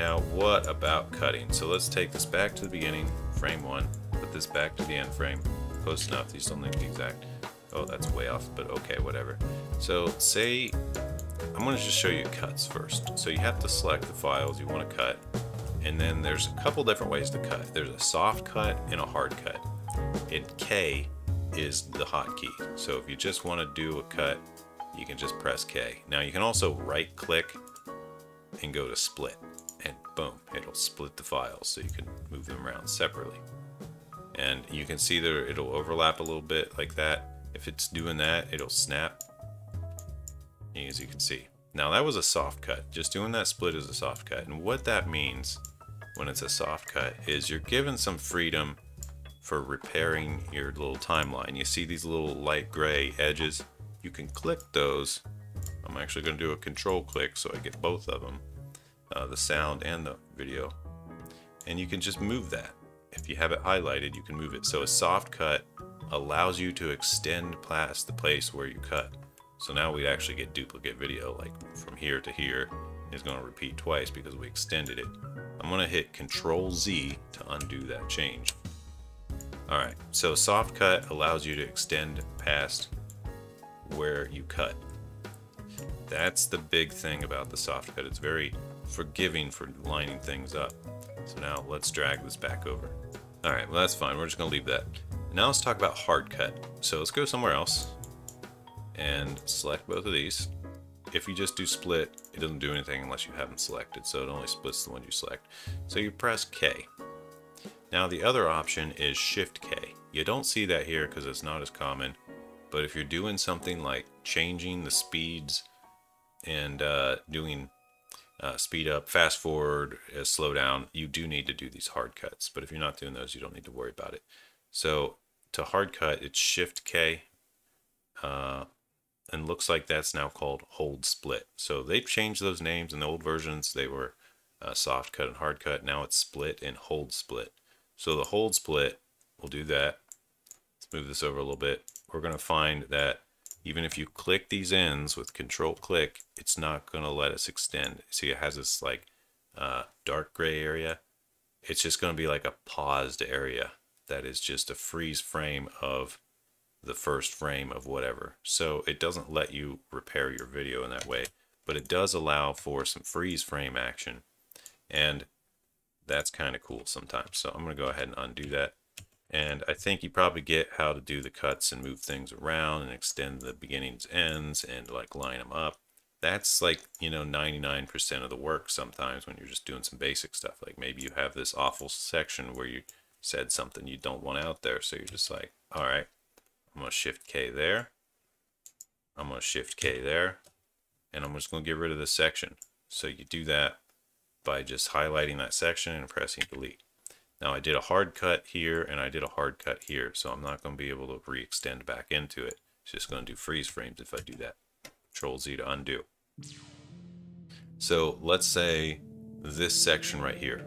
now what about cutting? So let's take this back to the beginning, frame one, put this back to the end frame, close enough, these don't be exact. Oh, that's way off, but okay, whatever. So say, I'm gonna just show you cuts first. So you have to select the files you wanna cut, and then there's a couple different ways to cut. There's a soft cut and a hard cut. And K is the hotkey. So if you just wanna do a cut, you can just press K. Now you can also right click and go to split and boom, it'll split the files so you can move them around separately. And you can see that it'll overlap a little bit like that. If it's doing that, it'll snap, as you can see. Now that was a soft cut. Just doing that split is a soft cut. And what that means when it's a soft cut is you're given some freedom for repairing your little timeline. You see these little light gray edges? You can click those. I'm actually going to do a control click so I get both of them uh, the sound and the video. And you can just move that. If you have it highlighted, you can move it. So a soft cut allows you to extend past the place where you cut. So now we actually get duplicate video, like from here to here is going to repeat twice because we extended it. I'm going to hit Control Z to undo that change. Alright, so soft cut allows you to extend past where you cut. That's the big thing about the soft cut. It's very forgiving for lining things up. So now let's drag this back over. All right, well that's fine. We're just gonna leave that. Now let's talk about hard cut. So let's go somewhere else and select both of these. If you just do split, it doesn't do anything unless you haven't selected, so it only splits the ones you select. So you press K. Now the other option is Shift K. You don't see that here because it's not as common, but if you're doing something like changing the speeds and uh, doing uh, speed up, fast forward, uh, slow down, you do need to do these hard cuts. But if you're not doing those, you don't need to worry about it. So to hard cut, it's Shift K. Uh, and looks like that's now called hold split. So they've changed those names in the old versions. They were uh, soft cut and hard cut. Now it's split and hold split. So the hold split, we'll do that. Let's move this over a little bit. We're going to find that even if you click these ends with control click, it's not going to let us extend. See, it has this like uh, dark gray area. It's just going to be like a paused area that is just a freeze frame of the first frame of whatever. So it doesn't let you repair your video in that way, but it does allow for some freeze frame action. And that's kind of cool sometimes. So I'm going to go ahead and undo that. And I think you probably get how to do the cuts and move things around and extend the beginnings ends and like line them up. That's like, you know, 99% of the work sometimes when you're just doing some basic stuff. Like maybe you have this awful section where you said something you don't want out there. So you're just like, all right, I'm going to shift K there. I'm going to shift K there. And I'm just going to get rid of this section. So you do that by just highlighting that section and pressing delete. Now I did a hard cut here and I did a hard cut here, so I'm not going to be able to re-extend back into it. It's just going to do freeze frames if I do that. Control Z to undo. So let's say this section right here.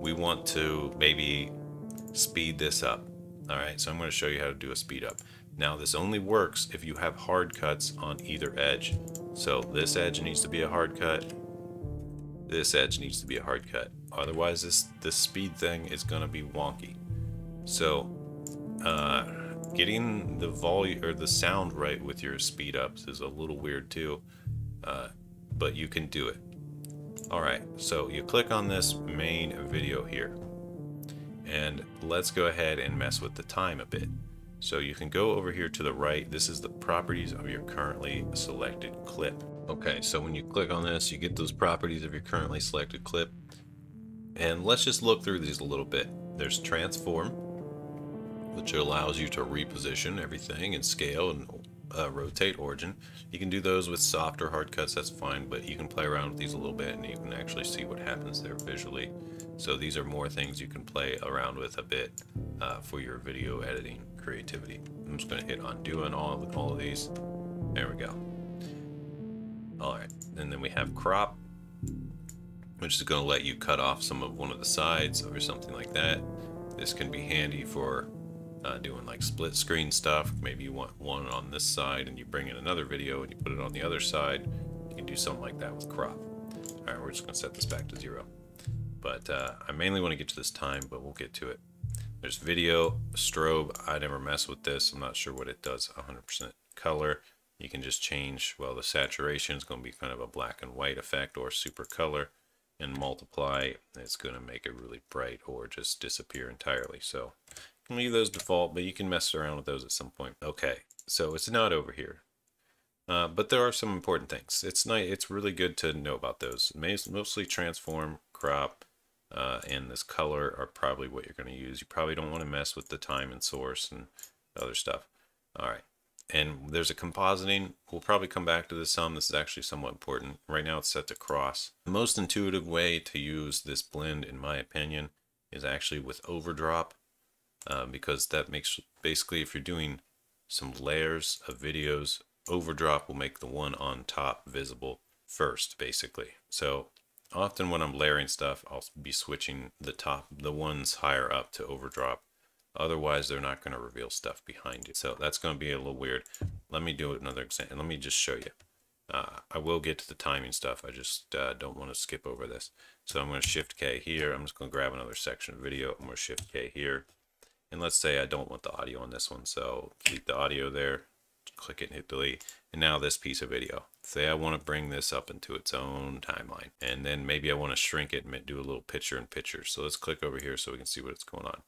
We want to maybe speed this up. All right, so I'm going to show you how to do a speed up. Now this only works if you have hard cuts on either edge. So this edge needs to be a hard cut. This edge needs to be a hard cut. Otherwise, this, this speed thing is going to be wonky. So, uh, getting the volume or the sound right with your speed ups is a little weird too, uh, but you can do it. Alright, so you click on this main video here. And let's go ahead and mess with the time a bit. So you can go over here to the right. This is the properties of your currently selected clip. Okay, so when you click on this, you get those properties of your currently selected clip. And let's just look through these a little bit. There's transform, which allows you to reposition everything and scale and uh, rotate origin. You can do those with soft or hard cuts, that's fine, but you can play around with these a little bit and you can actually see what happens there visually. So these are more things you can play around with a bit uh, for your video editing creativity. I'm just going to hit undo on all all of these. There we go. All right, and then we have crop, which is going to let you cut off some of one of the sides or something like that. This can be handy for uh, doing like split screen stuff. Maybe you want one on this side and you bring in another video and you put it on the other side. You can do something like that with crop. All right, we're just going to set this back to zero. But uh, I mainly want to get to this time, but we'll get to it. There's video, strobe. I never mess with this. I'm not sure what it does 100% color. You can just change, well, the saturation is going to be kind of a black and white effect or super color and multiply. It's going to make it really bright or just disappear entirely. So you can leave those default, but you can mess around with those at some point. Okay, so it's not over here. Uh, but there are some important things. It's nice. It's really good to know about those. Mostly transform, crop, uh, and this color are probably what you're going to use. You probably don't want to mess with the time and source and other stuff. All right. And there's a compositing. We'll probably come back to this some. This is actually somewhat important. Right now it's set to cross. The most intuitive way to use this blend, in my opinion, is actually with overdrop. Uh, because that makes basically if you're doing some layers of videos overdrop will make the one on top visible first, basically. So often when I'm layering stuff, I'll be switching the top, the ones higher up to overdrop. Otherwise, they're not going to reveal stuff behind you. So that's going to be a little weird. Let me do another example. Let me just show you. Uh, I will get to the timing stuff. I just uh, don't want to skip over this. So I'm going to shift K here. I'm just going to grab another section of video. I'm going to shift K here. And let's say I don't want the audio on this one. So delete the audio there click it and hit delete. And now this piece of video. Say I want to bring this up into its own timeline. And then maybe I want to shrink it and do a little picture in picture. So let's click over here so we can see what's going on.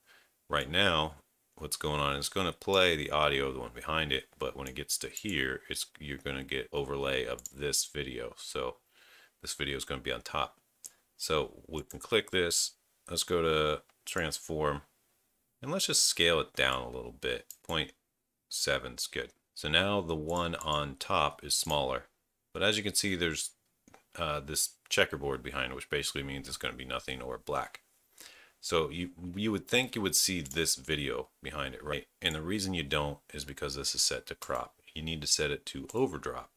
Right now, what's going on is going to play the audio of the one behind it. But when it gets to here, it's you're going to get overlay of this video. So this video is going to be on top. So we can click this. Let's go to transform. And let's just scale it down a little bit. 0.7 is good. So now the one on top is smaller. But as you can see, there's uh, this checkerboard behind which basically means it's going to be nothing or black. So you you would think you would see this video behind it, right? And the reason you don't is because this is set to cross. You need to set it to overdrop.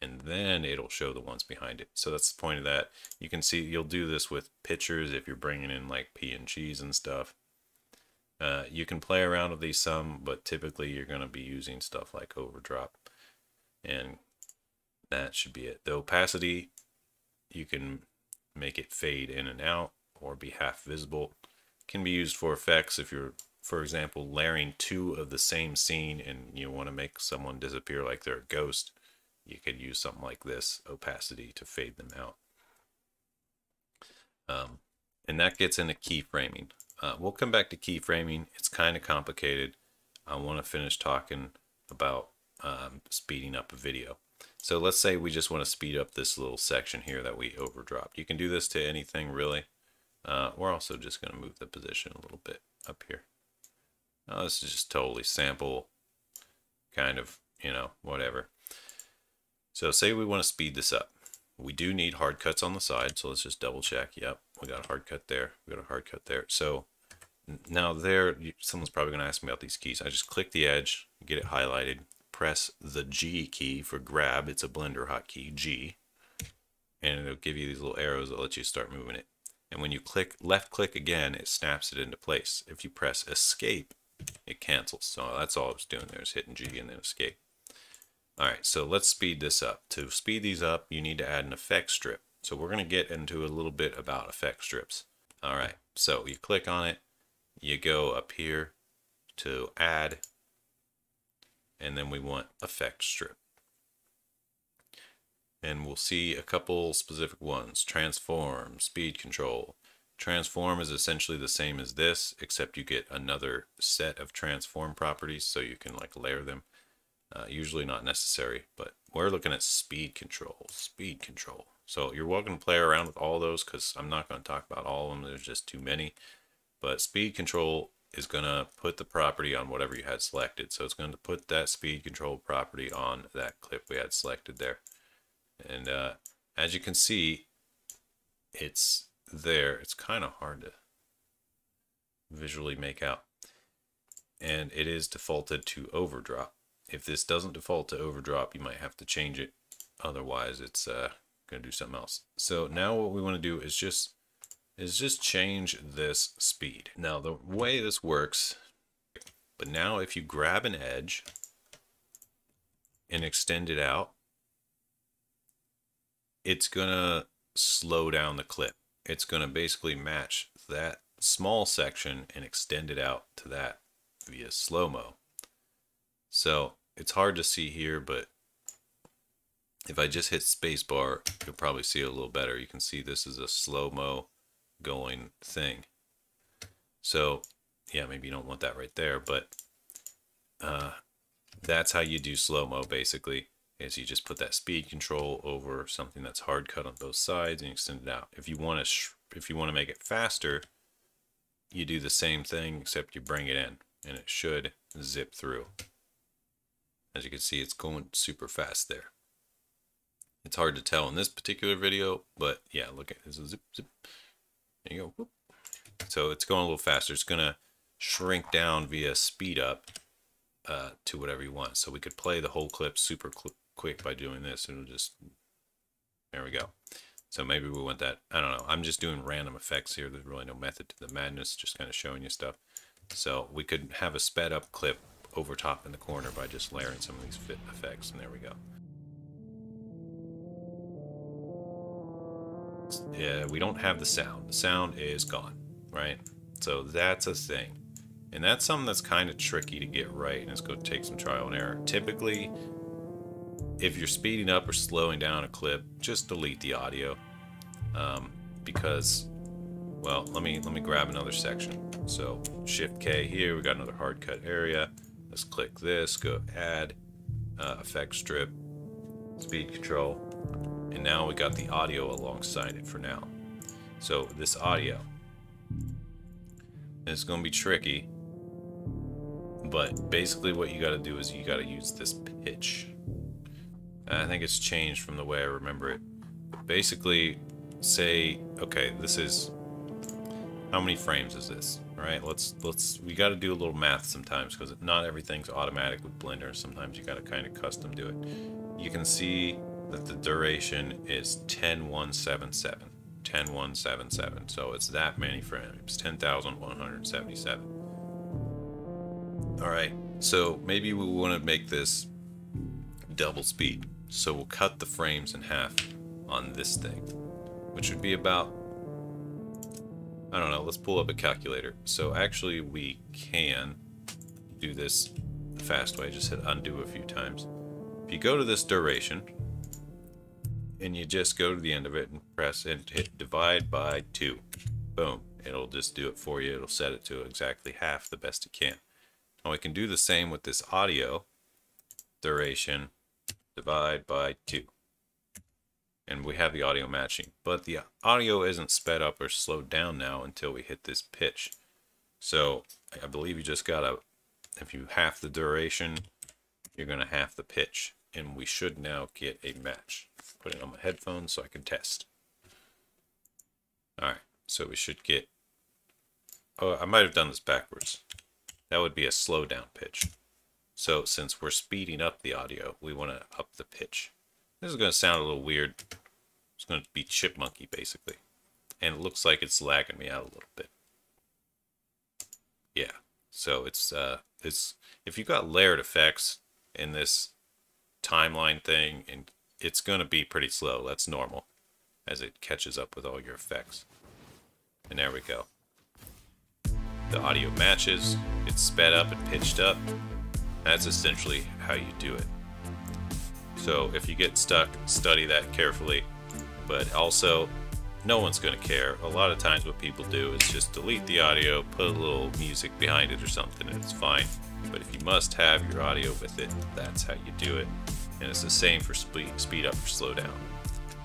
And then it'll show the ones behind it. So that's the point of that. You can see you'll do this with pictures if you're bringing in like PNGs and cheese and stuff. Uh, you can play around with these some, but typically you're going to be using stuff like overdrop. And that should be it. The opacity, you can make it fade in and out or be half visible. Can be used for effects if you're, for example, layering two of the same scene and you want to make someone disappear like they're a ghost. You could use something like this opacity to fade them out. Um, and that gets into keyframing. Uh, we'll come back to keyframing. It's kind of complicated. I want to finish talking about um, speeding up a video. So let's say we just want to speed up this little section here that we overdropped. You can do this to anything really. Uh, we're also just going to move the position a little bit up here. Now this is just totally sample kind of, you know, whatever. So say we want to speed this up. We do need hard cuts on the side, so let's just double check. Yep, we got a hard cut there. We got a hard cut there. So now there, someone's probably going to ask me about these keys. I just click the edge, get it highlighted, press the G key for grab. It's a Blender hotkey, G. And it'll give you these little arrows that let you start moving it. And when you click left click again, it snaps it into place. If you press escape, it cancels. So that's all I was doing there is hitting G and then escape. All right, so let's speed this up. To speed these up, you need to add an effect strip. So we're going to get into a little bit about effect strips. All right, so you click on it, you go up here to add, and then we want effect strip. And we'll see a couple specific ones, transform, speed control. Transform is essentially the same as this, except you get another set of transform properties so you can like layer them. Uh, usually not necessary, but we're looking at speed control, speed control. So you're welcome to play around with all those because I'm not going to talk about all of them. There's just too many. But speed control is going to put the property on whatever you had selected. So it's going to put that speed control property on that clip we had selected there. And uh, as you can see, it's there. It's kind of hard to visually make out. And it is defaulted to overdrop. If this doesn't default to overdrop, you might have to change it. Otherwise, it's uh, going to do something else. So now what we want to do is just is just change this speed. Now the way this works, but now if you grab an edge and extend it out, it's gonna slow down the clip. it's to basically match that small section and extend it out to that via slow-mo. So it's hard to see here, but if I just hit spacebar, you'll probably see it a little better. You can see this is a slow-mo going thing. So yeah, maybe you don't want that right there, but uh, that's how you do slow-mo basically is you just put that speed control over something that's hard cut on both sides and extend it out. If you want to if you want to make it faster, you do the same thing except you bring it in and it should zip through. As you can see, it's going super fast there. It's hard to tell in this particular video, but yeah, look at this zip zip. There you go. Whoop. So it's going a little faster. It's gonna shrink down via speed up uh, to whatever you want. So we could play the whole clip super cl quick by doing this. It'll just, there we go. So maybe we want that. I don't know. I'm just doing random effects here. There's really no method to the madness, just kind of showing you stuff. So we could have a sped up clip over top in the corner by just layering some of these fit effects. And there we go. Yeah, we don't have the sound. The sound is gone, right? So that's a thing. And that's something that's kind of tricky to get right, and it's going to take some trial and error. Typically, if you're speeding up or slowing down a clip, just delete the audio. Um, because, well, let me let me grab another section. So Shift K here, we got another hard cut area. Let's click this, go add, uh, effect strip, speed control, and now we got the audio alongside it for now. So this audio, it's going to be tricky but basically what you got to do is you got to use this pitch. I think it's changed from the way I remember it. Basically, say, okay, this is how many frames is this? All right, let's let's we got to do a little math sometimes because not everything's automatic with Blender. Sometimes you got to kind of custom do it. You can see that the duration is 10177. 10177. So it's that many frames, 10,177. All right, so maybe we want to make this double speed. So we'll cut the frames in half on this thing, which would be about, I don't know, let's pull up a calculator. So actually we can do this the fast way, just hit undo a few times. If you go to this duration, and you just go to the end of it and press and hit divide by two. Boom. It'll just do it for you. It'll set it to exactly half the best it can. Now we can do the same with this audio duration divide by 2. And we have the audio matching. But the audio isn't sped up or slowed down now until we hit this pitch. So I believe you just gotta, if you half the duration, you're gonna half the pitch. And we should now get a match. Put it on my headphones so I can test. Alright, so we should get, oh, I might have done this backwards. That would be a slow down pitch. So since we're speeding up the audio, we want to up the pitch. This is going to sound a little weird. It's going to be chipmunky basically. And it looks like it's lagging me out a little bit. Yeah. So it's uh it's if you got layered effects in this timeline thing and it's going to be pretty slow. That's normal as it catches up with all your effects. And there we go. The audio matches, it's sped up and pitched up. That's essentially how you do it. So if you get stuck, study that carefully. But also, no one's going to care. A lot of times what people do is just delete the audio, put a little music behind it or something, and it's fine. But if you must have your audio with it, that's how you do it. And it's the same for speed, speed up or slow down.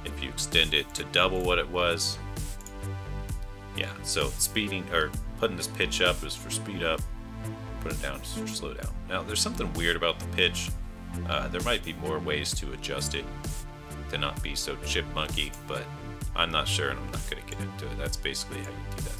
If you extend it to double what it was, yeah, so speeding or putting this pitch up is for speed up, put it down for slow down. Now, there's something weird about the pitch. Uh, there might be more ways to adjust it to not be so chipmunky, but I'm not sure and I'm not going to get into it. That's basically how you do that